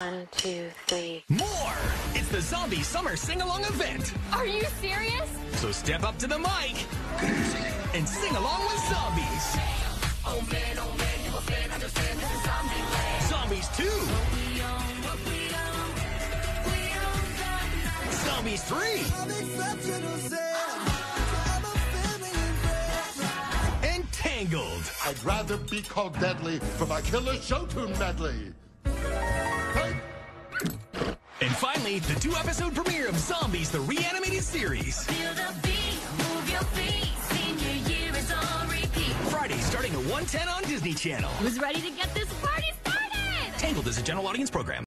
One, two, three. More! It's the Zombie Summer Sing Along event. Are you serious? So step up to the mic and sing along with zombies. Oh man, oh man, you a fan, understand this is zombie land. Zombies 2. Zombies 3. And Tangled. I'd rather be called deadly for my killer show tune medley. Finally, the two episode premiere of Zombies, the reanimated series. Feel the beat, move your feet. Senior year is on repeat. Friday starting at 110 on Disney Channel. Who's ready to get this party started? Tangled is a general audience program.